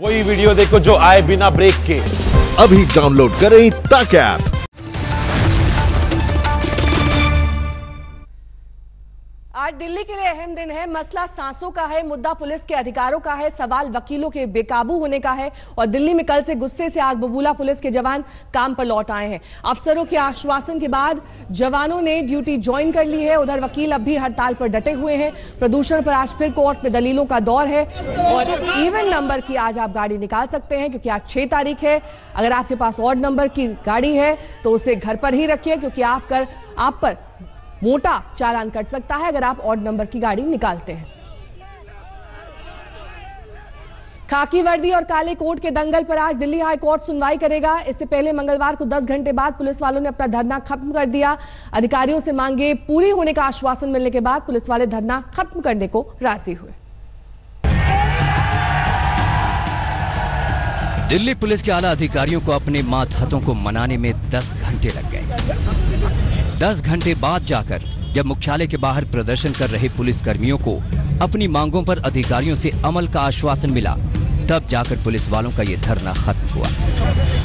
वही वीडियो देखो जो आए बिना ब्रेक के। अभी डाउनलोड करें ताकि ऐप आज दिल्ली के लिए अहम दिन है। मसला सांसों का है, मुद्दा पुलिस के अधिकारों का है, सवाल वकीलों के बेकाबू होने का है और दिल्ली में कल से गुस्से से आग बबूला पुलिस के जवान काम पर लौट आए हैं। अफसरों के आश्वासन के बाद जवानों ने ड्यूटी ज्वाइन कर ली है। उधर वकील अब भी हड़ताल पर डटे हुए हैं। प्रदूषण पर आज फिर कोर्ट में दलीलों का दौर है और इवन नंबर की आज आप गाड़ी निकाल सकते हैं क्योंकि आज छह तारीख है। अगर आपके पास ऑड नंबर की गाड़ी है तो उसे घर पर ही रखिए क्योंकि आप कर, आप पर मोटा चालान कट सकता है अगर आप ऑड नंबर की गाड़ी निकालते हैं। खाकी वर्दी और काले कोट के दंगल पर आज दिल्ली हाई कोर्ट सुनवाई करेगा। इससे पहले मंगलवार को 10 घंटे बाद पुलिस वालों ने अपना धरना खत्म कर दिया। अधिकारियों से मांगे पूरी होने का आश्वासन मिलने के बाद पुलिस वाले धरना खत्म करने को राज़ी हुए। दिल्ली पुलिस के आला अधिकारियों को अपने मातहतों को मनाने में 10 घंटे लग गए। 10 घंटे बाद जाकर, जब मुख्यालय के बाहर प्रदर्शन कर रहे पुलिस कर्मियों को अपनी मांगों पर अधिकारियों से अमल का आश्वासन मिला, तब जाकर पुलिस वालों का ये धरना खत्म हुआ।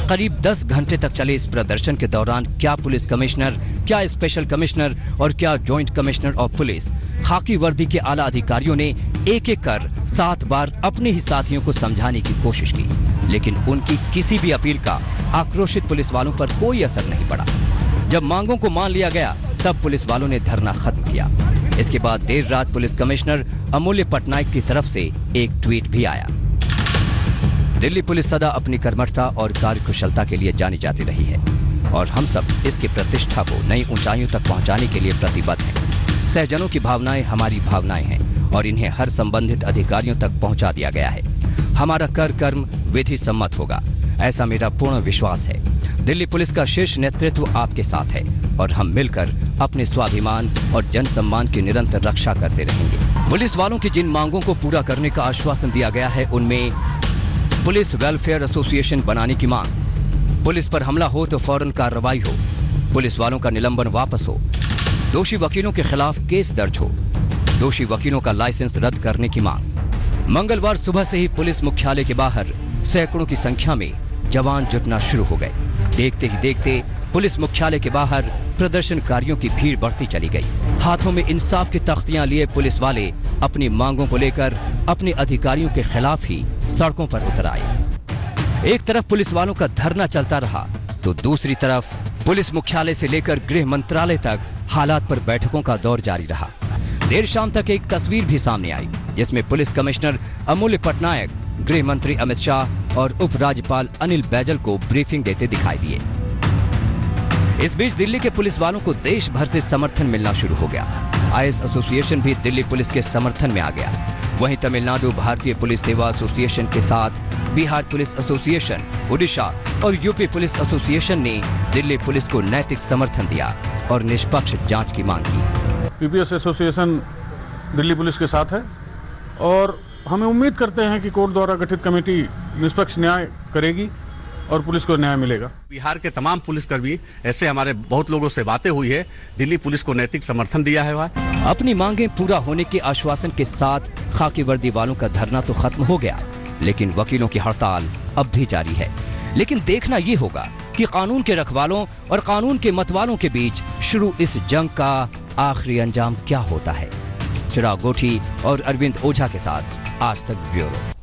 करीब 10 घंटे तक चले इस प्रदर्शन के दौरान क्या पुलिस कमिश्नर, क्या स्पेशल कमिश्नर और क्या जॉइंट कमिश्नर ऑफ़ पुलिस, खाकी वर्दी के आला अधिकारियों ने एक एक कर सात बार अपने ही साथियों को समझाने की कोशिश की, लेकिन उनकी किसी भी अपील का आक्रोशित पुलिस वालों पर कोई असर नहीं पड़ा। जब मांगों को मान लिया गया, तब पुलिस वालों ने धरना खत्म किया। इसके बाद देर रात पुलिस कमिश्नर अमूल्य पटनायक की तरफ़ से एक ट्वीट भी आया। दिल्ली पुलिस सदा अपनी कर्मठता और कार्यकुशलता के लिए जानी जाती रही है और हम सब इसकी प्रतिष्ठा को नई ऊंचाइयों तक पहुँचाने के लिए प्रतिबद्ध हैं। सहजनों की भावनाएँ हमारी भावनाएँ हैं और इन्हें हर संबंधित अधिकारियों तक पहुँचा दिया गया है। हमारा कर कर्म विधि सम्मत होगा, ऐसा मेरा पूर्ण विश्वास है। दिल्ली पुलिस का शीर्ष नेतृत्व आपके साथ है और हम मिलकर अपने स्वाभिमान और जन सम्मान की निरंतर रक्षा करते रहेंगे। पुलिस वालों की जिन मांगों को पूरा करने का आश्वासन दिया गया है, उनमें पुलिस वेलफेयर एसोसिएशन बनाने की मांग। पुलिस पर हमला हो तो फ़ौरन कार्रवाई हो। पुलिस वालों का निलंबन वापस हो। दोषी वकीलों के खिलाफ केस दर्ज हो। दोषी वकीलों का लाइसेंस रद्द करने की मांग। मंगलवार सुबह से ही पुलिस मुख्यालय के बाहर सैकड़ों की संख्या में जवान जुटना शुरू हो गए। देखते ही देखते पुलिस मुख्यालय के बाहर प्रदर्शनकारियों की भीड़ बढ़ती चली गई। हाथों में इंसाफ की तख्तियाँ लिए पुलिस वाले अपनी मांगों को लेकर अपने अधिकारियों के खिलाफ ही सड़कों पर उतर आए। एक तरफ़ पुलिस वालों का धरना चलता रहा तो दूसरी तरफ़ पुलिस मुख्यालय से लेकर गृह मंत्रालय तक हालात पर बैठकों का दौर जारी रहा। देर शाम तक एक तस्वीर भी सामने आई, जिसमें पुलिस कमिश्नर अमूल्य पटनायक, गृह मंत्री अमित शाह और उपराज्यपाल अनिल बैजल को ब्रीफिंग देते दिखाई दिए। इस बीच दिल्ली के पुलिस वालों को देश भर से समर्थन मिलना शुरू हो गया। आईएस एसोसिएशन भी दिल्ली पुलिस के समर्थन में आ गया। वहीं तमिलनाडु भारतीय पुलिस सेवा एसोसिएशन के साथ बिहार पुलिस एसोसिएशन उड़ीसा और यूपी पुलिस एसोसिएशन ने दिल्ली पुलिस को नैतिक समर्थन दिया और निष्पक्ष जाँच की मांग की। पीपीएस एसोसिएशन दिल्ली पुलिस के साथ है और हमें उम्मीद करते हैं कि कोर्ट द्वारा गठित कमेटी निष्पक्ष न्याय करेगी और पुलिस को न्याय मिलेगा। बिहार के तमाम पुलिसकर्मी ऐसे हमारे बहुत लोगों से बातें हुई है। दिल्ली पुलिस को नैतिक समर्थन दिया है वह। अपनी मांगे पूरा होने के आश्वासन के साथ खाकी वर्दी वालों का धरना तो खत्म हो गया लेकिन वकीलों की हड़ताल अब भी जारी है। लेकिन देखना ये होगा कि कानून के रखवालों और कानून के मतवालों के बीच शुरू इस जंग का आखिरी अंजाम क्या होता है? चिराग गोठी और अरविंद ओझा के साथ आज तक ब्यूरो।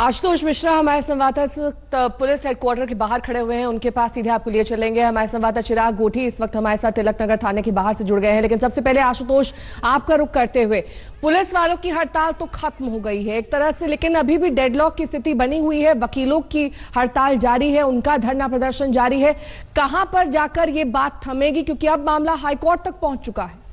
आशुतोष मिश्रा हमारे संवाददाता इस वक्त पुलिस हेडक्वार्टर के बाहर खड़े हुए हैं। उनके पास सीधे आपके लिए चलेंगे। हमारे संवाददाता चिराग गोठी इस वक्त हमारे साथ तिलक नगर थाने के बाहर से जुड़ गए हैं। लेकिन सबसे पहले आशुतोष, आपका रुख करते हुए, पुलिस वालों की हड़ताल तो खत्म हो गई है एक तरह से, लेकिन अभी भी डेडलॉक की स्थिति बनी हुई है। वकीलों की हड़ताल जारी है, उनका धरना प्रदर्शन जारी है। कहाँ पर जाकर ये बात थमेगी? क्योंकि अब मामला हाईकोर्ट तक पहुँच चुका है।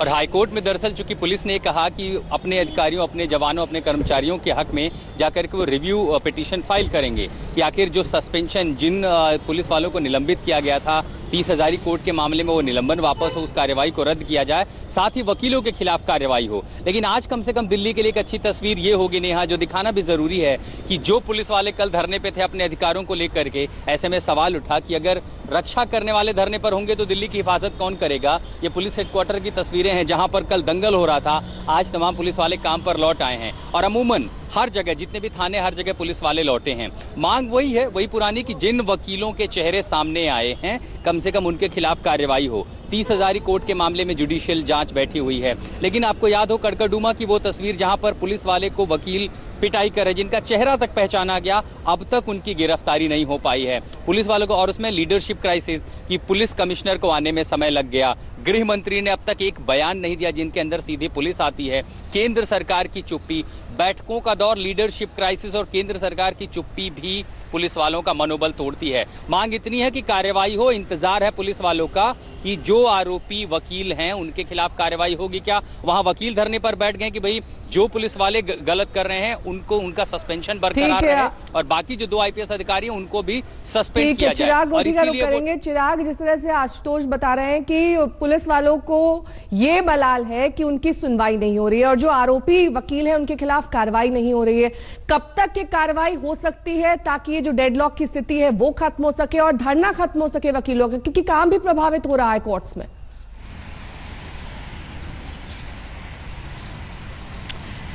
और हाईकोर्ट में दरअसल चूँकि पुलिस ने कहा कि अपने अधिकारियों, अपने जवानों, अपने कर्मचारियों के हक में जाकर के वो रिव्यू पिटीशन फ़ाइल करेंगे कि आखिर जो सस्पेंशन जिन पुलिस वालों को निलंबित किया गया था, तीस हजारी कोर्ट के मामले में वो निलंबन वापस हो, उस कार्यवाही को रद्द किया जाए, साथ ही वकीलों के खिलाफ कार्यवाही हो। लेकिन आज कम से कम दिल्ली के लिए एक अच्छी तस्वीर ये होगी नेहा, जो दिखाना भी ज़रूरी है कि जो पुलिस वाले कल धरने पे थे अपने अधिकारों को लेकर के, ऐसे में सवाल उठा कि अगर रक्षा करने वाले धरने पर होंगे तो दिल्ली की हिफाजत कौन करेगा? ये पुलिस हेडक्वार्टर की तस्वीरें हैं, जहाँ पर कल दंगल हो रहा था। आज तमाम पुलिस वाले काम पर लौट आए हैं। और अमूमन हर जगह, जितने भी थाने, हर जगह पुलिस वाले लौटे हैं। मांग वही है, वही पुरानी कि जिन वकीलों के चेहरे सामने आए हैं, कम से कम उनके खिलाफ कार्रवाई हो। तीस हजारी कोर्ट के मामले में जुडिशियल जाँच बैठी हुई है। लेकिन आपको याद हो कड़कड़डूमा की वो तस्वीर जहाँ पर पुलिस वाले को वकील पिटाई करे जिनका चेहरा तक पहचाना गया, अब तक उनकी गिरफ्तारी नहीं हो पाई है। पुलिस वालों को और उसमें लीडरशिप क्राइसिस कि पुलिस कमिश्नर को आने में समय लग गया। गृह मंत्री ने अब तक एक बयान नहीं दिया, जिनके अंदर सीधे पुलिस आती है। केंद्र सरकार की चुप्पी बैठकों का दौर लीडरशिप क्राइसिस और केंद्र सरकार की चुप्पी भी पुलिस वालों का मनोबल तोड़ती है। मांग इतनी है कि कार्रवाई हो इंतज़ार है पुलिस वालों का कि जो आरोपी वकील हैं उनके खिलाफ कार्रवाई होगी क्या? वहाँ वकील धरने पर बैठ गए कि भाई जो पुलिस वाले गलत कर रहे हैं उनको उनका सस्पेंशन बरकरार रहे और बाकी जो दो आईपीएस अधिकारी हैं उनको भी सस्पेंड किया जाए। चिराग और करेंगे। चिराग जिस तरह से आशुतोष बता रहे हैं कि पुलिस वालों को ये मलाल है कि उनकी सुनवाई नहीं हो रही है और जो आरोपी वकील है उनके खिलाफ कार्रवाई नहीं हो रही है। कब तक ये कार्रवाई हो सकती है ताकि ये जो डेडलॉक की स्थिति है वो खत्म हो सके और धरना खत्म हो सके वकीलों का, क्योंकि काम भी प्रभावित हो रहा है कोर्ट्स में।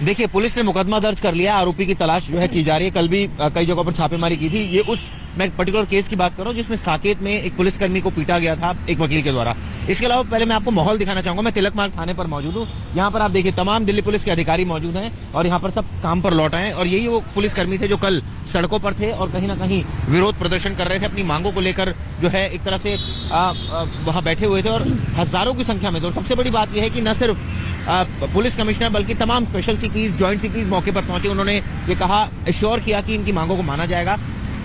देखिए, पुलिस ने मुकदमा दर्ज कर लिया, आरोपी की तलाश जो है की जा रही है। कल भी कई जगहों पर छापेमारी की थी। ये उस, मैं पर्टिकुलर केस की बात कर रहा हूँ, जिसमें साकेत में एक पुलिसकर्मी को पीटा गया था, एक वकील के द्वारा। इसके अलावा पहले मैं आपको माहौल दिखाना चाहूँगा। मैं तिलक मार्ग थाने पर मौजूद हूँ। यहाँ पर आप देखिए, तमाम दिल्ली पुलिस के अधिकारी मौजूद हैं और यहाँ पर सब काम पर लौट आए और यही वो पुलिसकर्मी थे जो कल सड़कों पर थे और कहीं ना कहीं विरोध प्रदर्शन कर रहे थे अपनी मांगों को लेकर जो है एक तरह से वहाँ बैठे हुए थे और हज़ारों की संख्या में तो सबसे बड़ी बात यह है कि न सिर्फ़ पुलिस कमिश्नर बल्कि तमाम स्पेशल सीपीज ज्वाइंट सीपीज मौके पर पहुँचे। उन्होंने ये कहा एश्योर किया कि इनकी मांगों को माना जाएगा।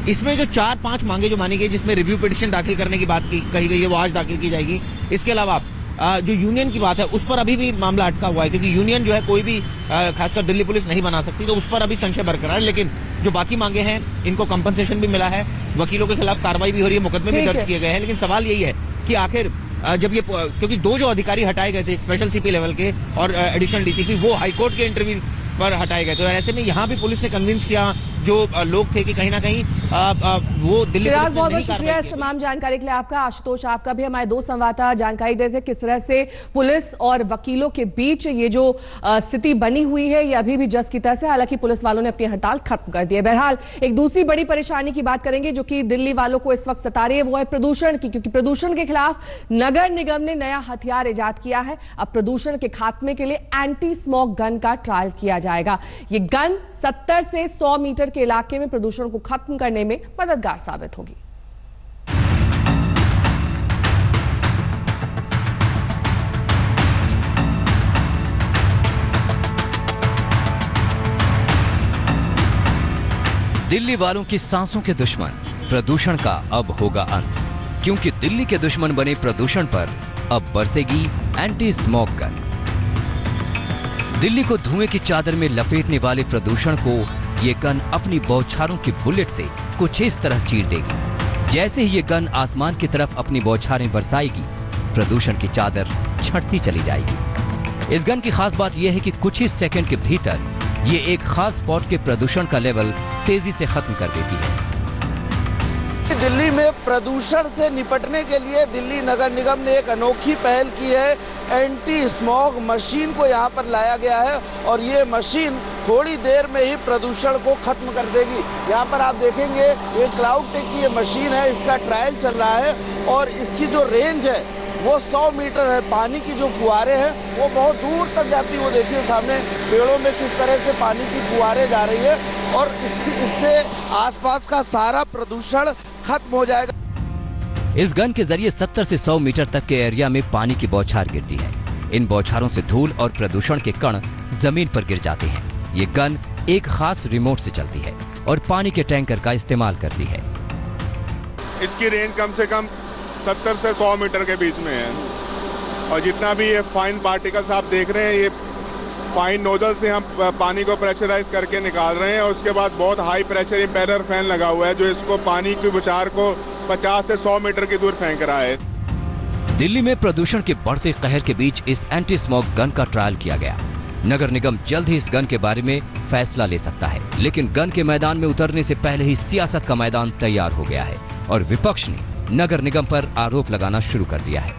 इसमें जो चार पाँच मांगे जो मानी गई जिसमें रिव्यू पिटिशन दाखिल करने की बात की कही गई है वो आज दाखिल की जाएगी। इसके अलावा जो यूनियन की बात है उस पर अभी भी मामला अटका हुआ है क्योंकि यूनियन जो है कोई भी खासकर दिल्ली पुलिस नहीं बना सकती तो उस पर अभी संशय बरकरार है। लेकिन जो बाकी मांगे हैं इनको कंपनसेशन भी मिला है। वकीलों के खिलाफ कार्रवाई भी हो रही है मुकदमे भी दर्ज किए गए हैं। लेकिन सवाल यही है कि आखिर जब ये क्योंकि दो जो अधिकारी हटाए गए थे स्पेशल सीपी लेवल के और एडिशनल डीसीपी वो हाईकोर्ट के इंटरव्यू पर हटाए गए तो ऐसे में यहाँ भी पुलिस ने कन्विंस किया जो लोग थे कि कहीं ना कहीं आ, आ, वो दिल्ली बहुत बहुत शुक्रिया इस तमाम जानकारी के लिए आपका आशुतोष आपका भी हमारे दो संवाददाता जानकारी दे थे किस तरह से पुलिस और वकीलों के बीच ये जो स्थिति बनी हुई है ये अभी भी जस की तरह से हालाँकि पुलिस वालों ने अपनी हड़ताल खत्म कर दी है। बहरहाल एक दूसरी बड़ी परेशानी की बात करेंगे जो कि दिल्ली वालों को इस वक्त सता रही है वो है प्रदूषण की क्योंकि प्रदूषण के खिलाफ नगर निगम ने नया हथियार ईजाद किया है। अब प्रदूषण के खात्मे के लिए एंटी स्मोक गन का ट्रायल किया जाएगा। ये गन सत्तर से सौ मीटर के इलाके में प्रदूषण को खत्म करने में मददगार साबित होगी। दिल्ली वालों की सांसों के दुश्मन, प्रदूषण का अब होगा अंत। क्योंकि दिल्ली के दुश्मन बने प्रदूषण पर अब बरसेगी एंटी स्मोक गन दिल्ली को धुएँ की चादर में लपेटने वाले प्रदूषण को ये गन अपनी बौछारों की बुलेट से कुछ इस तरह चीर देगी। जैसे ही ये गन आसमान की तरफ़ अपनी बौछारें बरसाएगी, प्रदूषण की चादर छटती चली जाएगी। इस गन की खास बात यह है कि कुछ ही सेकंड के भीतर ये एक खास स्पॉट के प्रदूषण का लेवल तेज़ी से खत्म कर देती है। दिल्ली में प्रदूषण से निपटने के लिए दिल्ली नगर निगम ने एक अनोखी पहल की है। एंटी स्मॉग मशीन को यहाँ पर लाया गया है और ये मशीन थोड़ी देर में ही प्रदूषण को खत्म कर देगी। यहाँ पर आप देखेंगे, ये क्लाउड टेक की ये मशीन है, इसका ट्रायल चल रहा है और इसकी जो रेंज है, वो 100 मीटर है। पानी की जो फुहारे हैं, वो बहुत दूर तक जाती है। वो देखिए सामने, पेड़ों में किस तरह से पानी की फुहारे जा रही है और इससे आसपास का सारा प्रदूषण खत्म हो जाएगा। इस गन के ज़रिए 70 से 100 मीटर तक के एरिया में पानी की बौछार गिरती है। इन बौछारों से धूल और प्रदूषण के कण ज़मीन पर गिर जाते हैं। ये गन एक खास रिमोट से चलती है और पानी के टैंकर का इस्तेमाल करती है। इसकी रेंज कम से कम 70 से 100 मीटर के बीच में है। और जितना भी ये फाइन पार्टिकल्स आप देख रहे हैं ये फाइन नोजल से हम पानी को प्रेशराइज करके निकाल रहे हैं और उसके बाद बहुत हाई प्रेशर इम्पेलर फ़ैन लगा हुआ है जो इसको पानी की बुचार को 50 से 100 मीटर की दूर फेंक रहा है। दिल्ली में प्रदूषण के बढ़ते कहर के बीच इस एंटी स्मोक गन का ट्रायल किया गया। नगर निगम जल्द ही इस गन के बारे में फैसला ले सकता है। लेकिन गन के मैदान में उतरने से पहले ही सियासत का मैदान तैयार हो गया है और विपक्ष ने नगर निगम पर आरोप लगाना शुरू कर दिया है।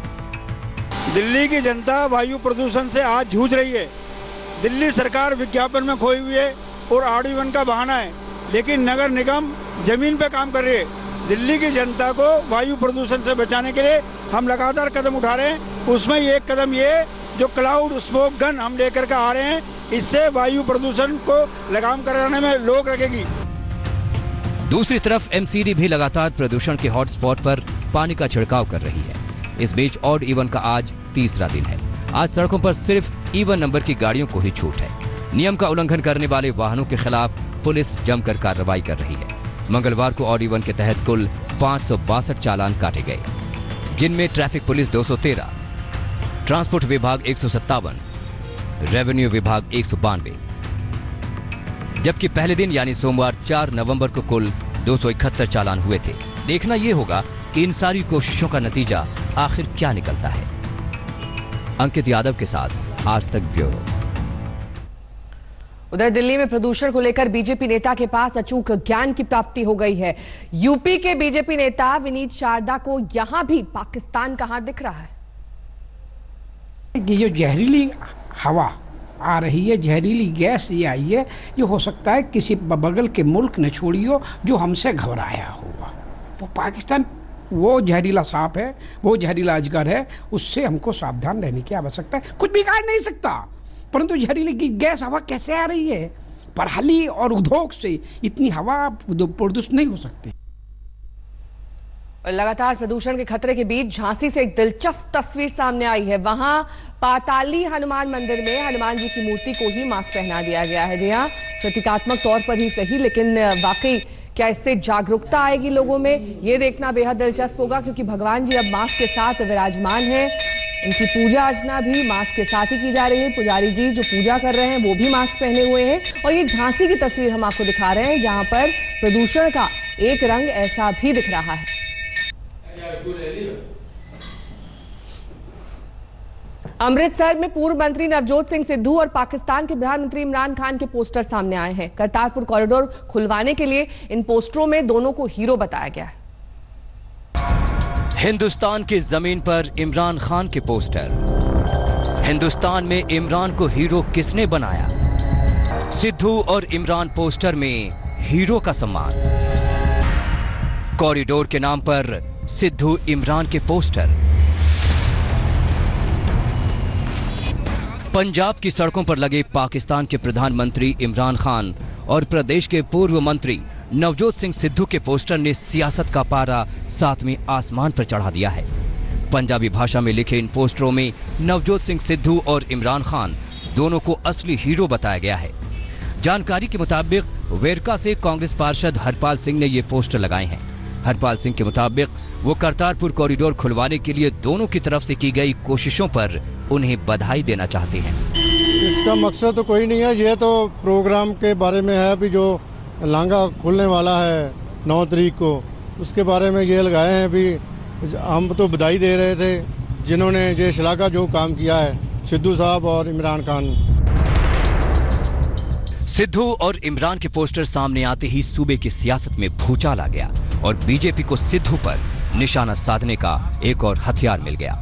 दिल्ली की जनता वायु प्रदूषण से आज जूझ रही है। दिल्ली सरकार विज्ञापन में खोई हुई है और आर वन का बहाना है। लेकिन नगर निगम ज़मीन पे काम कर रही है। दिल्ली की जनता को वायु प्रदूषण से बचाने के लिए हम लगातार कदम उठा रहे हैं। उसमें एक कदम ये जो क्लाउड स्मोक गन हम लेकर के आ रहे हैं इससे वायु प्रदूषण को लगाम कराने में लोग रखेगी। दूसरी तरफ़ एमसीडी भी लगातार प्रदूषण के हॉटस्पॉट पर पानी का छिड़काव कर रही है। इस बीच ऑड इवन का आज तीसरा दिन है। आज सड़कों पर सिर्फ़ इवन नंबर की गाड़ियों को ही छूट है। नियम का उल्लंघन करने वाले वाहनों के खिलाफ पुलिस जमकर कार्रवाई कर रही है। मंगलवार को ऑड इवन के तहत कुल पाँच सौ बासठ चालान काटे गए। जिनमें ट्रैफ़िक पुलिस 213, ट्रांसपोर्ट विभाग एक सौ सत्तावन, रेवेन्यू विभाग एक सौ बानवे। जबकि पहले दिन यानी सोमवार 4 नवंबर को कुल दो सौ इकहत्तर चालान हुए थे। देखना यह होगा कि इन सारी कोशिशों का नतीजा आखिर क्या निकलता है। अंकित यादव के साथ आज तक ब्यूरो। उधर दिल्ली में प्रदूषण को लेकर बीजेपी नेता के पास अचूक ज्ञान की प्राप्ति हो गई है। यूपी के बीजेपी नेता विनीत शारदा को यहाँ भी पाकिस्तान का हाथ दिख रहा है? ये जो जहरीली हवा आ रही है, जहरीली गैस ये आई है, ये हो सकता है किसी बगल के मुल्क ने छोड़ी हो जो हमसे घबराया हुआ। वो पाकिस्तान, वो जहरीला सांप है, वो जहरीला अजगर है, उससे हमको सावधान रहने की आवश्यकता है। कुछ बिगाड़ नहीं सकता। परंतु जहरीली की गैस हवा कैसे आ रही है? पराली और उद्योग से इतनी हवा प्रदूषित नहीं हो सकती। लगातार प्रदूषण के खतरे के बीच झांसी से एक दिलचस्प तस्वीर सामने आई है। वहाँ पाताली हनुमान मंदिर में हनुमान जी की मूर्ति को ही मास्क पहना दिया गया है। जी हाँ प्रतीकात्मक तौर पर ही सही, लेकिन वाकई क्या इससे जागरूकता आएगी लोगों में? ये देखना बेहद दिलचस्प होगा, क्योंकि भगवान जी अब मास्क के साथ विराजमान है। उनकी पूजा अर्चना भी मास्क के साथ ही की जा रही है। पुजारी जी जो पूजा कर रहे हैं, वो भी मास्क पहने हुए हैं। और ये झांसी की तस्वीर हम आपको दिखा रहे हैं, जहाँ पर प्रदूषण का एक रंग ऐसा भी दिख रहा है। अमृतसर में पूर्व मंत्री नवजोत सिंह सिद्धू और पाकिस्तान के प्रधानमंत्री इमरान खान के पोस्टर सामने आए हैं। करतारपुर कॉरिडोर खुलवाने के लिए इन पोस्टरों में दोनों को हीरो बताया गया है। हिंदुस्तान की ज़मीन पर इमरान खान के पोस्टर। हिंदुस्तान में इमरान को हीरो किसने बनाया? सिद्धू और इमरान पोस्टर में हीरो का सम्मान। कॉरिडोर के नाम पर सिद्धू इमरान के पोस्टर। पंजाब की सड़कों पर लगे पाकिस्तान के प्रधानमंत्री इमरान खान और प्रदेश के पूर्व मंत्री नवजोत सिंह सिद्धू के पोस्टर ने सियासत का पारा सातवें आसमान पर चढ़ा दिया है। पंजाबी भाषा में लिखे इन पोस्टरों में नवजोत सिंह सिद्धू और इमरान खान दोनों को असली हीरो बताया गया है। जानकारी के मुताबिक वेरका से कांग्रेस पार्षद हरपाल सिंह ने ये पोस्टर लगाए हैं। हरपाल सिंह के मुताबिक वो करतारपुर कॉरिडोर खुलवाने के लिए दोनों की तरफ़ से की गई कोशिशों पर उन्हें बधाई देना चाहते हैं। इसका मकसद तो कोई नहीं है ये तो प्रोग्राम के बारे में है अभी जो लांगा खुलने वाला है नौ तरीक को। उसके बारे में ये लगाए हैं अभी हम तो बधाई दे रहे थे जिन्होंने ये शलाका जो काम किया है सिद्धू साहब और इमरान खान। सिद्धू और इमरान के पोस्टर सामने आते ही सूबे की सियासत में भूचाल आ गया। और बीजेपी को सिद्धू पर निशाना साधने का एक और हथियार मिल गया।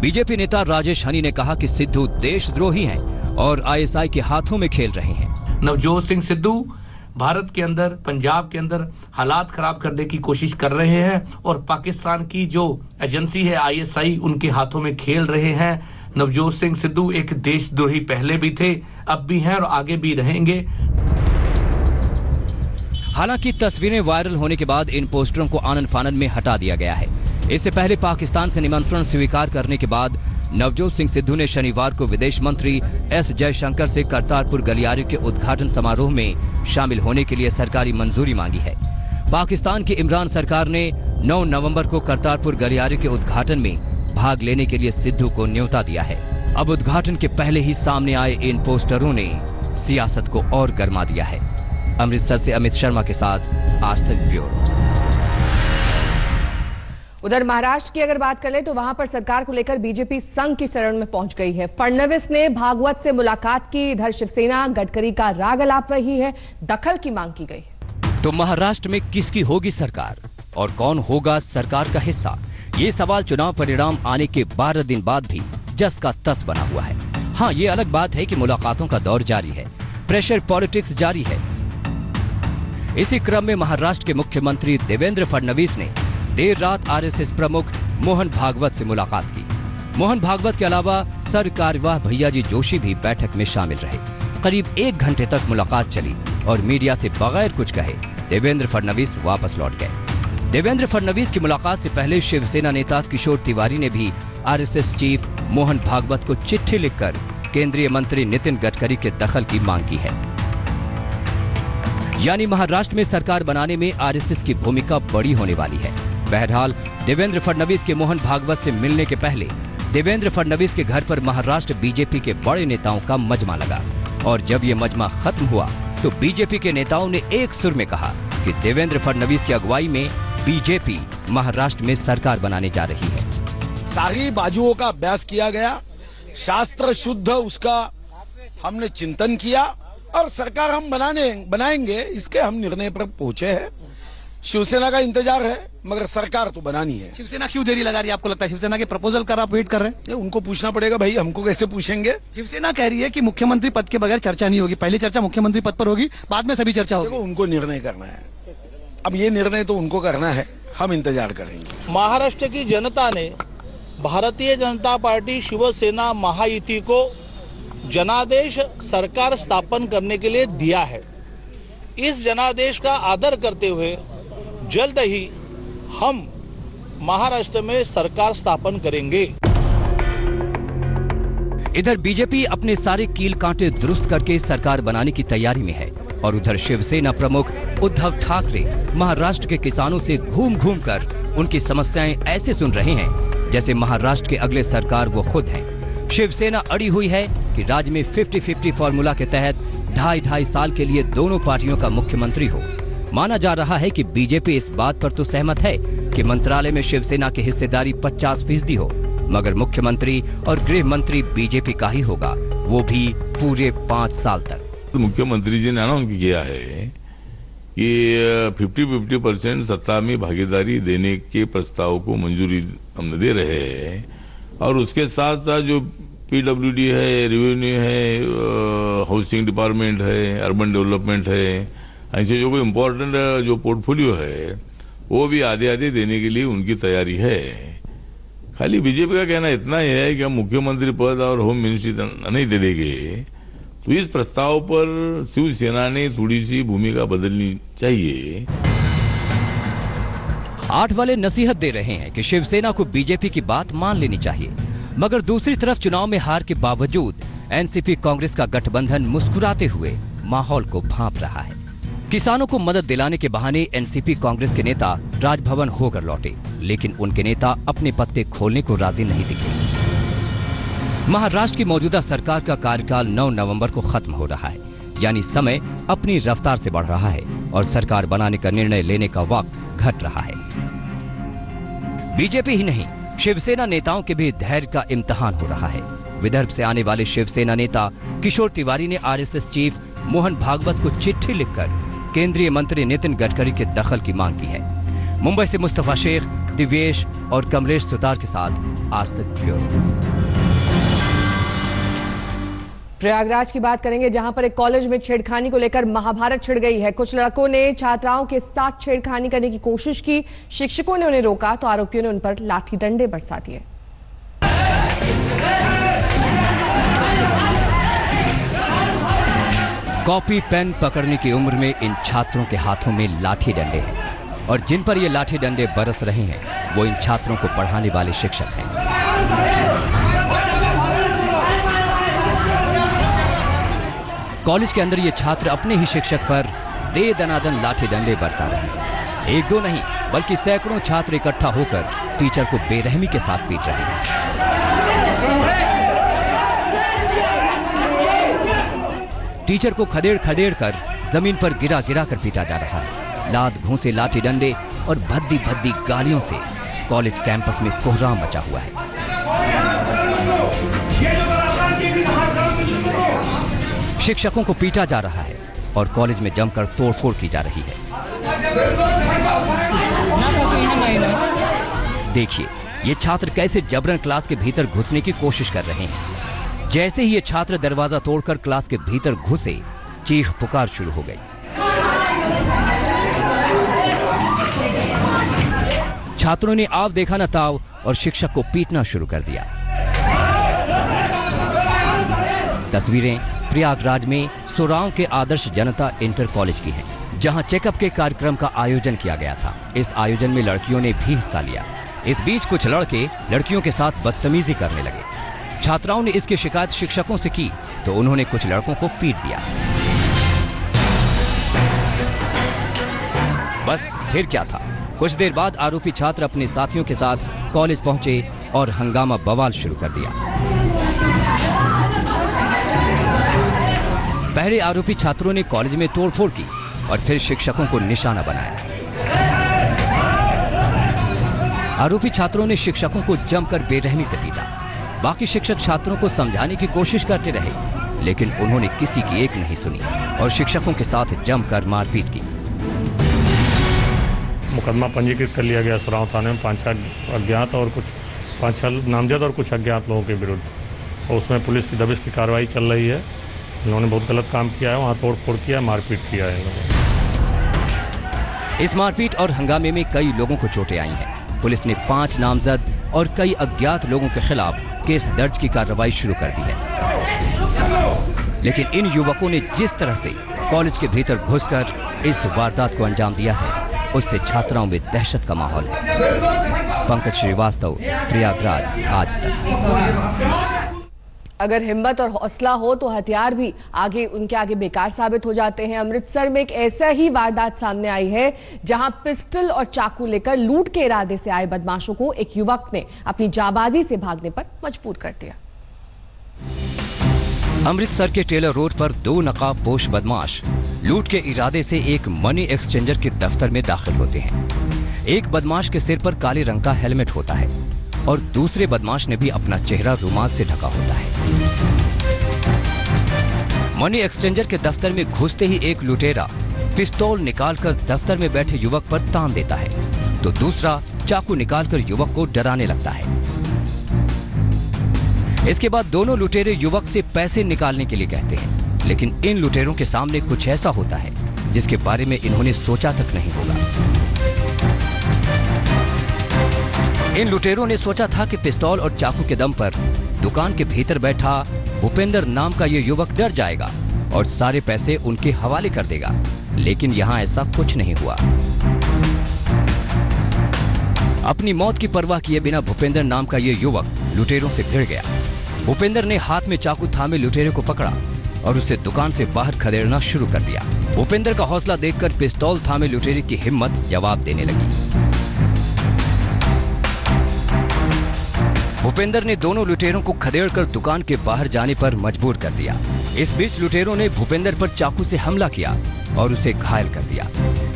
बीजेपी नेता राजेश हनी ने कहा कि सिद्धू देशद्रोही हैं और आईएसआई के हाथों में खेल रहे हैं। नवजोत सिंह सिद्धू भारत के अंदर, पंजाब के अंदर हालात खराब करने की कोशिश कर रहे हैं और पाकिस्तान की जो एजेंसी है आईएसआई, उनके हाथों में खेल रहे हैं। नवजोत सिंह सिद्धू एक देशद्रोही पहले भी थे, अब भी हैं और आगे भी रहेंगे। हालाँकि तस्वीरें वायरल होने के बाद इन पोस्टरों को आनंद फानन में हटा दिया गया है। इससे पहले पाकिस्तान से निमंत्रण स्वीकार करने के बाद नवजोत सिंह सिद्धू ने शनिवार को विदेश मंत्री एस जयशंकर से करतारपुर गलियारे के उद्घाटन समारोह में शामिल होने के लिए सरकारी मंजूरी मांगी है। पाकिस्तान की इमरान सरकार ने 9 नवंबर को करतारपुर गलियारे के उद्घाटन में भाग लेने के लिए सिद्धू को न्योता दिया है। अब उद्घाटन के पहले ही सामने आए इन पोस्टरों ने सियासत को और गर्मा दिया है। अमृतसर से अमित शर्मा के साथ आज तक ब्यूरो। उधर महाराष्ट्र की अगर बात कर ले तो वहाँ पर सरकार को लेकर बीजेपी संघ की शरण में पहुँच गई है। फडणवीस ने भागवत से मुलाकात की इधर शिवसेना गडकरी का राग अलाप रही है दखल की मांग की गई। तो महाराष्ट्र में किसकी होगी सरकार और कौन होगा सरकार का हिस्सा? ये सवाल चुनाव परिणाम आने के 12 दिन बाद भी जस का तस बना हुआ है। हाँ ये अलग बात है की मुलाकातों का दौर जारी है। प्रेशर पॉलिटिक्स जारी है। इसी क्रम में महाराष्ट्र के मुख्यमंत्री देवेंद्र फडणवीस ने देर रात आरएसएस प्रमुख मोहन भागवत से मुलाकात की। मोहन भागवत के अलावा सर कार्यवाह भैया जी जोशी भी बैठक में शामिल रहे। करीब एक घंटे तक मुलाकात चली और मीडिया से बगैर कुछ कहे, देवेंद्र फडणवीस वापस लौट गए। देवेंद्र फडणवीस की मुलाकात से पहले शिवसेना नेता किशोर तिवारी ने भी आरएसएस चीफ मोहन भागवत को चिट्ठी लिखकर केंद्रीय मंत्री नितिन गडकरी के दखल की मांग की है। यानी महाराष्ट्र में सरकार बनाने में आरएसएस की भूमिका बड़ी होने वाली है। बहरहाल, देवेंद्र फडणवीस के मोहन भागवत से मिलने के पहले, देवेंद्र फडणवीस के घर पर महाराष्ट्र बीजेपी के बड़े नेताओं का मजमा लगा। और जब ये मजमा खत्म हुआ तो बीजेपी के नेताओं ने एक सुर में कहा कि देवेंद्र फडणवीस की अगुवाई में बीजेपी महाराष्ट्र में सरकार बनाने जा रही है। सारी बाजुओं का अभ्यास किया गया, शास्त्र शुद्ध, उसका हमने चिंतन किया और सरकार हम बनाने बनाएँगे इसके हम निर्णय पर पहुँचे हैं। शिवसेना का इंतज़ार है मगर सरकार तो बनानी है। शिवसेना क्यों देरी लगा रही है आपको लगता है? शिवसेना के प्रपोजल कर आप वेट कर रहे हैं? उनको पूछना पड़ेगा भाई हमको कैसे पूछेंगे? शिवसेना कह रही है कि मुख्यमंत्री पद के बगैर चर्चा नहीं होगी। पहली चर्चा मुख्यमंत्री पद पर होगी बाद में सभी चर्चा होगी। उनको निर्णय करना है। अब ये निर्णय तो उनको करना है हम इंतज़ार करेंगे। महाराष्ट्र की जनता ने भारतीय जनता पार्टी शिवसेना महायुति को जनादेश सरकार स्थापन करने के लिए दिया है। इस जनादेश का आदर करते हुए जल्द ही हम महाराष्ट्र में सरकार स्थापन करेंगे। इधर बीजेपी अपने सारे कील कांटे दुरुस्त करके सरकार बनाने की तैयारी में है और उधर शिवसेना प्रमुख उद्धव ठाकरे महाराष्ट्र के किसानों से घूम घूम कर उनकी समस्याएँ ऐसे सुन रहे हैं जैसे महाराष्ट्र के अगले सरकार वो खुद हैं। शिवसेना अड़ी हुई है कि राज्य में 50-50 फॉर्मूला के तहत ढाई ढाई साल के लिए दोनों पार्टियों का मुख्यमंत्री हो। माना जा रहा है कि बीजेपी इस बात पर तो सहमत है कि मंत्रालय में शिवसेना की हिस्सेदारी 50 फ़ीसदी हो, मगर मुख्यमंत्री और गृह मंत्री बीजेपी का ही होगा, वो भी पूरे पाँच साल तक। तो मुख्यमंत्री जी ने अनाउंस किया है कि फिफ्टी फिफ्टी परसेंट सत्ता में भागीदारी देने के प्रस्ताव को मंजूरी हम दे रहे हैं। और उसके साथ साथ जो पीडब्ल्यूडी है रेवेन्यू है हाउसिंग डिपार्टमेंट है अर्बन डेवलपमेंट है, ऐसे जो कोई इम्पोर्टेंट जो पोर्टफोलियो है, वो भी आधे आधे देने के लिए उनकी तैयारी है। खाली बीजेपी का कहना इतना ही है कि हम मुख्यमंत्री पद और होम मिनिस्ट्री नहीं दे देंगे। तो इस प्रस्ताव पर शिवसेना ने थोड़ी सी भूमिका बदलनी चाहिए। आठ वाले नसीहत दे रहे हैं कि शिवसेना को बीजेपी की बात मान लेनी चाहिए। मगर दूसरी तरफ़ चुनाव में हार के बावजूद एनसीपी कांग्रेस का गठबंधन मुस्कुराते हुए माहौल को भांप रहा है। किसानों को मदद दिलाने के बहाने एनसीपी कांग्रेस के नेता राजभवन होकर लौटे, लेकिन उनके नेता अपने पत्ते खोलने को राज़ी नहीं दिखे। महाराष्ट्र की मौजूदा सरकार का कार्यकाल 9 नवंबर को खत्म हो रहा है। यानी समय अपनी रफ्तार से बढ़ रहा है और सरकार बनाने का निर्णय लेने का वक्त घट रहा है। बीजेपी ही नहीं, शिवसेना नेताओं के भी धैर्य का इम्तहान हो रहा है। विदर्भ से आने वाले शिवसेना नेता किशोर तिवारी ने आरएसएस चीफ मोहन भागवत को चिट्ठी लिखकर केंद्रीय मंत्री नितिन गडकरी के दखल की मांग की है। मुंबई से मुस्तफ़ा शेख, दिव्येश और कमलेश सुतार के साथ आज तक ब्यूरो। प्रयागराज की बात करेंगे, जहाँ पर एक कॉलेज में छेड़खानी को लेकर महाभारत छिड़ गई है। कुछ लड़कों ने छात्राओं के साथ छेड़खानी करने की कोशिश की। शिक्षकों ने उन्हें रोका तो आरोपियों ने उन पर लाठी डंडे बरसा दिए। कॉपी, पेन पकड़ने की उम्र में इन छात्रों के हाथों में लाठी डंडे हैं। और जिन पर ये लाठी डंडे बरस रहे हैं, वो इन छात्रों को पढ़ाने वाले शिक्षक हैं। कॉलेज के अंदर ये छात्र अपने ही शिक्षक पर दे दनादन लाठी डंडे बरसा रहे हैं। एक दो नहीं, बल्कि सैकड़ों छात्र इकट्ठा होकर टीचर को बेरहमी के साथ पीट रहे हैं। टीचर को खदेड़ खदेड़ कर ज़मीन पर गिरा गिरा कर पीटा जा रहा है। लात घूसे लाठी डंडे और भद्दी भद्दी गालियों से कॉलेज कैंपस में कोहराम मचा हुआ है। शिक्षकों को पीटा जा रहा है और कॉलेज में जमकर तोड़फोड़ की जा रही है। देखिए, ये छात्र कैसे जबरन क्लास के भीतर घुसने की कोशिश कर रहे हैं। जैसे ही ये छात्र दरवाज़ा तोड़कर क्लास के भीतर घुसे, चीख पुकार शुरू हो गई। छात्रों ने आव देखा न ताव और शिक्षक को पीटना शुरू कर दिया। तस्वीरें प्रयागराज में सोराव के आदर्श जनता इंटर कॉलेज की हैं, जहाँ चेकअप के कार्यक्रम का आयोजन किया गया था। इस आयोजन में लड़कियों ने भी हिस्सा लिया। इस बीच कुछ लड़के लड़कियों के साथ बदतमीजी करने लगे। छात्राओं ने इसकी शिकायत शिक्षकों से की तो उन्होंने कुछ लड़कों को पीट दिया। बस, फिर क्या था? कुछ देर बाद आरोपी छात्र अपने साथियों के साथ कॉलेज पहुँचे और हंगामा बवाल शुरू कर दिया। पहले आरोपी छात्रों ने कॉलेज में तोड़फोड़ की और फिर शिक्षकों को निशाना बनाया। आरोपी छात्रों ने शिक्षकों को जमकर बेरहमी से पीटा। बाकी शिक्षक छात्रों को समझाने की कोशिश करते रहे, लेकिन उन्होंने किसी की एक नहीं सुनी और शिक्षकों के साथ जमकर मारपीट की। मुकदमा पंजीकृत कर लिया गया सराव थाने में पाँच अज्ञात और कुछ पाँच नामजद और कुछ अज्ञात लोगों के विरुद्ध। उसमें पुलिस की दबिश की कार्रवाई चल रही है। इन्होंने बहुत गलत काम किया है, वहाँ तोड़ फोड़ किया, मारपीट किया है इस मारपीट और हंगामे में कई लोगों को चोटें आई हैं। पुलिस ने पाँच नामजद और कई अज्ञात लोगों के खिलाफ केस दर्ज की कार्रवाई शुरू कर दी है। लेकिन इन युवकों ने जिस तरह से कॉलेज के भीतर घुसकर इस वारदात को अंजाम दिया है, उससे छात्राओं में दहशत का माहौल है। पंकज श्रीवास्तव, प्रयागराज, आज तक। अगर हिम्मत और हौसला हो तो हथियार भी आगे, उनके आगे बेकार साबित हो जाते हैं। अमृतसर में एक ऐसा ही वारदात सामने आई है, जहाँ पिस्टल और चाकू लेकर लूट के इरादे से आए बदमाशों को एक युवक ने अपनी जाबाजी से भागने पर मजबूर कर दिया। अमृतसर के टेलर रोड पर दो नकाब पोश बदमाश लूट के इरादे से एक मनी एक्सचेंजर के दफ्तर में दाखिल होते हैं। एक बदमाश के सिर पर काले रंग का हेलमेट होता है। और दूसरे बदमाश ने भी अपना चेहरा रुमाल से ढका होता है। मनी एक्सचेंजर के दफ्तर में घुसते ही एक लुटेरा पिस्तौल निकालकर दफ्तर में बैठे युवक पर तान देता है। तो दूसरा चाकू निकालकर युवक को डराने लगता है। इसके बाद दोनों लुटेरे युवक से पैसे निकालने के लिए कहते हैं। लेकिन इन लुटेरों के सामने कुछ ऐसा होता है, जिसके बारे में इन्होंने सोचा तक नहीं होगा। इन लुटेरों ने सोचा था कि पिस्तौल और चाकू के दम पर दुकान के भीतर बैठा भूपेंद्र नाम का ये युवक डर जाएगा और सारे पैसे उनके हवाले कर देगा। लेकिन यहाँ ऐसा कुछ नहीं हुआ। अपनी मौत की परवाह किए बिना भूपेंद्र नाम का ये युवक लुटेरों से भिड़ गया। भूपेंद्र ने हाथ में चाकू थामे लुटेरे को पकड़ा और उसे दुकान से बाहर खदेड़ना शुरू कर दिया। भूपेंद्र का हौसला देखकर पिस्तौल थामे लुटेरे की हिम्मत जवाब देने लगी। भूपेंद्र ने दोनों लुटेरों को खदेड़कर दुकान के बाहर जाने पर मजबूर कर दिया इस बीच लुटेरों ने भूपेंद्र पर चाकू से हमला किया और उसे घायल कर दिया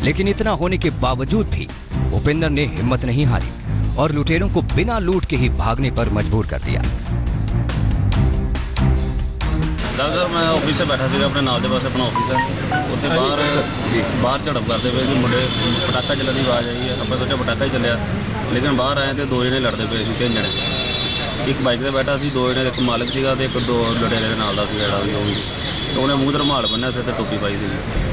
लेकिन इतना होने के बावजूद भी भूपेंद्र ने हिम्मत नहीं हारी और लुटेरों को बिना लूट के ही भागने पर मजबूर कर दिया ਸਰ ਮੈਂ ਆਫਿਸ 'ਚ ਬੈਠਾ ਸੀਗਾ ਆਪਣੇ ਨਾਲ ਦੇ ਪਾਸੇ ਆਪਣਾ ਆਫਿਸ ਹੈ ਉੱਥੇ ਬਾਹਰ ਬਾਹਰ ਝੜਪ ਕਰਦੇ ਪਏ ਸੀ ਮੁੰਡੇ ਪਟਾਕਾ ਚੱਲਣ ਦੀ ਆਵਾਜ਼ ਆਈ ਹੈ ਆਪਾਂ ਸੋਚਿਆ ਪਟਾਕਾ ਹੀ ਚੱਲਿਆ ਲੇਕਿਨ ਬਾਹਰ ਆਏ ਤੇ ਦੋ ਜਣੇ ਲੜਦੇ ਪਏ ਸੀ ਤਿੰਨ ਜਣੇ ਇੱਕ ਬਾਈਕ ਤੇ ਬੈਠਾ ਸੀ ਦੋ ਜਣੇ ਇੱਕ ਮਾਲਕ ਸੀਗਾ ਤੇ ਇੱਕ ਦੋ ਲੜੇਰੇ ਦੇ ਨਾਲ ਦਾ ਸੀ ਜਿਹੜਾ ਵੀ ਉਹ ਵੀ ਤੇ ਉਹਨੇ ਮੂੰਹ ਤੇ ਰੁਮਾਲ ਬੰਨਿਆ ਸਿਰ ਤੇ ਟੋਪੀ ਪਾਈ ਸੀ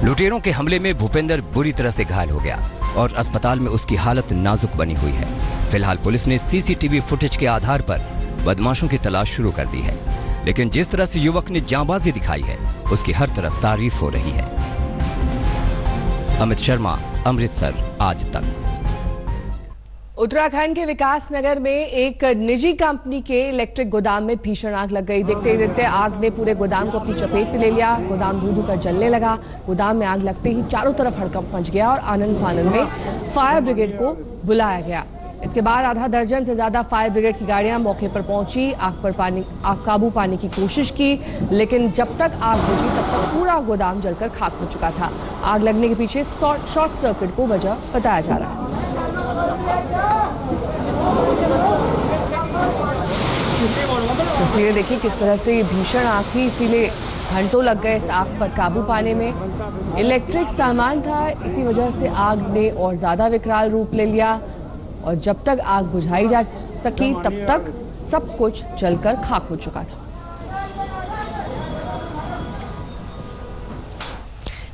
लुटेरों के हमले में भूपेंद्र बुरी तरह से घायल हो गया और अस्पताल में उसकी हालत नाजुक बनी हुई है फिलहाल पुलिस ने सीसीटीवी फुटेज के आधार पर बदमाशों की तलाश शुरू कर दी है लेकिन जिस तरह से युवक ने जांबाजी दिखाई है उसकी हर तरफ तारीफ हो रही है अमित शर्मा अमृतसर आज तक उत्तराखंड के विकास नगर में एक निजी कंपनी के इलेक्ट्रिक गोदाम में भीषण आग लग गई। देखते ही देखते आग ने पूरे गोदाम को अपनी चपेट में ले लिया। गोदाम धू धू कर जलने लगा। गोदाम में आग लगते ही चारों तरफ़ हड़कंप मच गया और आनंद फानंद में फायर ब्रिगेड को बुलाया गया। इसके बाद आधा दर्जन से ज़्यादा फायर ब्रिगेड की गाड़ियाँ मौके पर पहुँची। आग पर पानी, आग काबू पाने की कोशिश की, लेकिन जब तक आग बुझी तब तक पूरा गोदाम जलकर खाक हो चुका था। आग लगने के पीछे शॉर्ट सर्किट को वजह बताया जा रहा है। तस्वीरें देखिए किस तरह से भीषण आग थी इसीलिए घंटों लग गए इस आग पर काबू पाने में। इलेक्ट्रिक सामान था, इसी वजह से आग ने और ज़्यादा विकराल रूप ले लिया और जब तक आग बुझाई जा सकी तब तक सब कुछ जलकर खाक हो चुका था।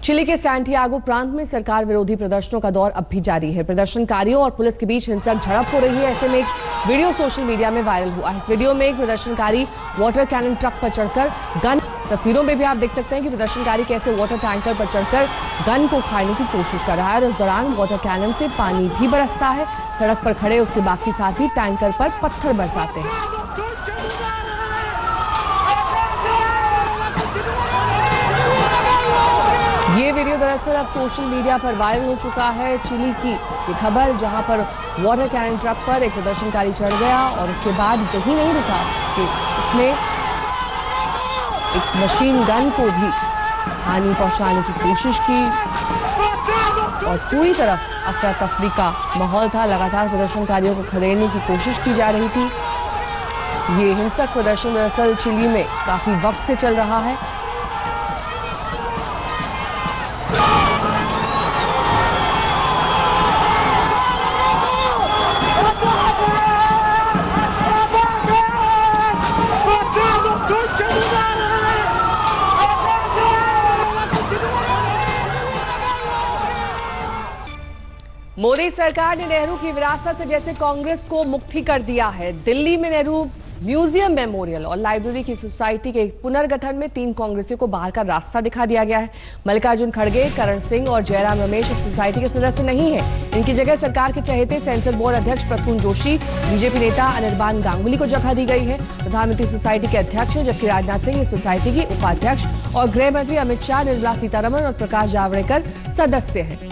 चिली के सैंटियागो प्रांत में सरकार विरोधी प्रदर्शनों का दौर अब भी जारी है। प्रदर्शनकारियों और पुलिस के बीच हिंसक झड़प हो रही है, ऐसे में एक वीडियो सोशल मीडिया में वायरल हुआ है। इस वीडियो में एक प्रदर्शनकारी वाटर कैनन ट्रक पर चढ़कर गन तस्वीरों में भी आप देख सकते हैं कि प्रदर्शनकारी कैसे वाटर टैंकर पर चढ़कर गन को खाने की कोशिश कर रहा है और इस दौरान वाटर कैनन से पानी भी बरसता है। सड़क पर खड़े उसके बाकी साथी टैंकर पर पत्थर बरसाते हैं। ये वीडियो दरअसल अब सोशल मीडिया पर वायरल हो चुका है चिली की। ये खबर जहाँ पर वाटर कैनन ट्रक पर एक प्रदर्शनकारी चढ़ गया और उसके बाद यही नहीं रुका कि उसने एक मशीन गन को भी हानि पहुँचाने की कोशिश की। और पूरी तरफ़ अफरा तफरी का माहौल था। लगातार प्रदर्शनकारियों को खदेड़ने की कोशिश की जा रही थी। ये हिंसक प्रदर्शन दरअसल चिली में काफ़ी वक्त से चल रहा है। सरकार ने नेहरू की विरासत से जैसे कांग्रेस को मुक्ति कर दिया है। दिल्ली में नेहरू म्यूज़ियम मेमोरियल और लाइब्रेरी की सोसाइटी के पुनर्गठन में तीन कांग्रेसियों को बाहर का रास्ता दिखा दिया गया है। मल्लिकार्जुन खड़गे, करण सिंह और जयराम रमेश अब सोसाइटी के सदस्य नहीं है। इनकी जगह सरकार के चहेते सेंसर बोर्ड अध्यक्ष प्रसून जोशी, बीजेपी नेता अनिर्बान गांगुली को जगह दी गई है। प्रधानमंत्री सोसाइटी के अध्यक्ष हैं, जबकि राजनाथ सिंह इस की उपाध्यक्ष और गृह मंत्री अमित शाह, निर्मला सीतारमन और प्रकाश जावड़ेकर सदस्य हैं।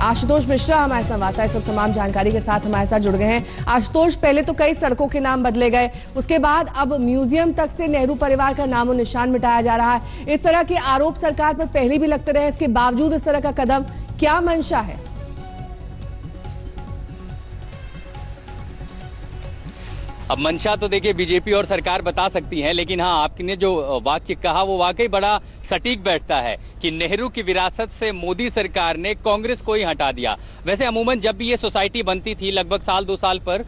आशुतोष मिश्रा हमारे संवाददाता इस सब तमाम जानकारी के साथ हमारे साथ जुड़ गए हैं। आशुतोष, पहले तो कई सड़कों के नाम बदले गए, उसके बाद अब म्यूज़ियम तक से नेहरू परिवार का नामो निशान मिटाया जा रहा है। इस तरह के आरोप सरकार पर पहले भी लगते रहे इसके बावजूद इस तरह का कदम क्या मंशा है? अब मंशा तो देखिए बीजेपी और सरकार बता सकती है, लेकिन हाँ आपने जो वाक्य कहा, वो वाकई बड़ा सटीक बैठता है कि नेहरू की विरासत से मोदी सरकार ने कांग्रेस को ही हटा दिया। वैसे अमूमन जब भी ये सोसाइटी बनती थी, लगभग साल दो साल पर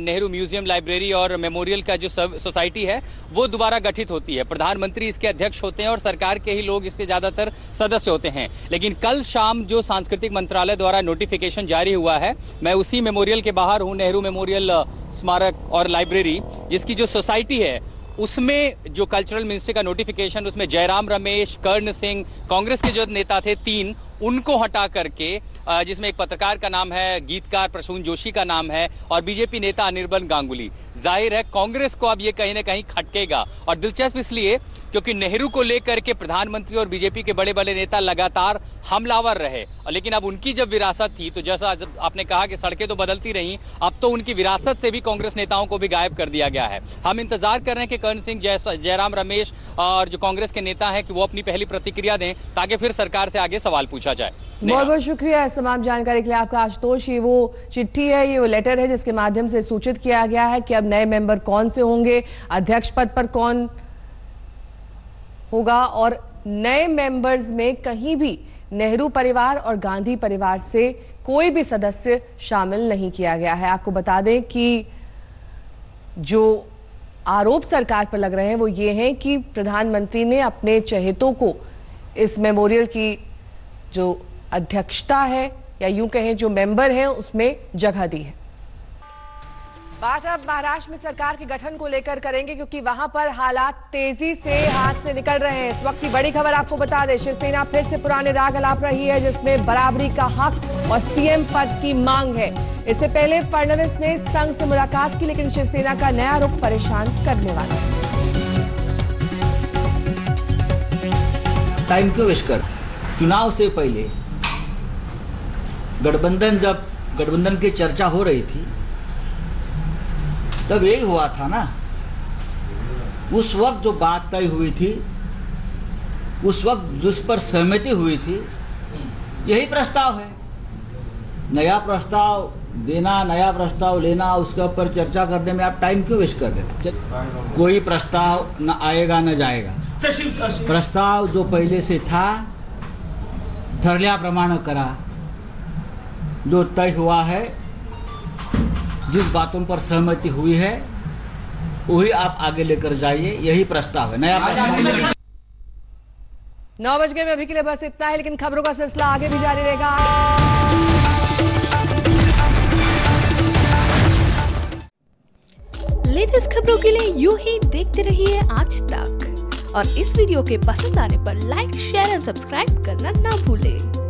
नेहरू म्यूज़ियम लाइब्रेरी और मेमोरियल का जो सोसाइटी है, वो दोबारा गठित होती है। प्रधानमंत्री इसके अध्यक्ष होते हैं और सरकार के ही लोग इसके ज़्यादातर सदस्य होते हैं। लेकिन कल शाम जो सांस्कृतिक मंत्रालय द्वारा नोटिफिकेशन जारी हुआ है, मैं उसी मेमोरियल के बाहर हूँ, नेहरू मेमोरियल स्मारक और लाइब्रेरी, जिसकी जो सोसाइटी है, उसमें जो कल्चरल मिनिस्ट्री का नोटिफिकेशन उसमें जयराम रमेश, कर्ण सिंह, कांग्रेस के जो नेता थे, तीन, उनको हटा करके जिसमें एक पत्रकार का नाम है, गीतकार प्रसून जोशी का नाम है, और बीजेपी नेता अनिर्बन गांगुली। ज़ाहिर है, कांग्रेस को अब ये कहीं ना कहीं खटकेगा। और दिलचस्प इसलिए क्योंकि नेहरू को लेकर के प्रधानमंत्री और बीजेपी के बड़े बड़े नेता लगातार हमलावर रहे। लेकिन अब उनकी जब विरासत थी तो जैसा आपने कहा कि सड़कें तो बदलती रही, अब तो उनकी विरासत से भी कांग्रेस नेताओं को भी गायब कर दिया गया है। हम इंतज़ार कर रहे हैं कि कर्ण सिंह जयराम रमेश और जो कांग्रेस के नेता हैं कि वो अपनी पहली प्रतिक्रिया दें, ताकि फिर सरकार से आगे सवाल पूछा जाए। बहुत बहुत शुक्रिया इस तमाम जानकारी के लिए आपका आशुतोष। ये वो चिट्ठी है, ये वो लेटर है जिसके माध्यम से सूचित किया गया है कि अब नए मेंबर कौन से होंगे, अध्यक्ष पद पर कौन होगा और नए मेंबर्स में कहीं भी नेहरू परिवार और गांधी परिवार से कोई भी सदस्य शामिल नहीं किया गया है। आपको बता दें कि जो आरोप सरकार पर लग रहे हैं वो ये हैं कि प्रधानमंत्री ने अपने चहेतों को इस मेमोरियल की जो अध्यक्षता है या यूँ कहें जो मेंबर हैं, उसमें जगह दी है। बात अब महाराष्ट्र में सरकार के गठन को लेकर करेंगे, क्योंकि वहाँ पर हालात तेज़ी से हाथ से निकल रहे हैं। इस वक्त की बड़ी खबर आपको बता दें, शिवसेना फिर से पुराने राग अलाप रही है, जिसमें बराबरी का हक और सीएम पद की मांग है। इससे पहले फडणवीस ने संघ से मुलाकात की, लेकिन शिवसेना का नया रुख परेशान करने वाला टाइम क्यों वेस्ट कर चुनाव से पहले गठबंधन जब गठबंधन की चर्चा हो रही थी तब यही हुआ था ना। उस वक्त जो बात तय हुई थी, उस वक्त जिस पर सहमति हुई थी, यही प्रस्ताव है। नया प्रस्ताव, देना, नया प्रस्ताव लेना, उसके ऊपर चर्चा करने में आप टाइम क्यों वेस्ट कर रहे हैं? कोई प्रस्ताव न आएगा, न जाएगा। प्रस्ताव जो पहले से था ठरल्याप्रमाणे करा। जो तय हुआ है जिस बातों पर सहमति हुई है वही आप आगे लेकर जाइए यही प्रस्ताव है। नया प्रस्ताव नौ बज गए में अभी के लिए बस इतना है लेकिन खबरों का सिलसिला आगे भी जारी रहेगा। लेटेस्ट खबरों के लिए यूँ ही देखते रहिए आज तक। और इस वीडियो के पसंद आने पर लाइक शेयर एंड सब्सक्राइब करना ना भूलें।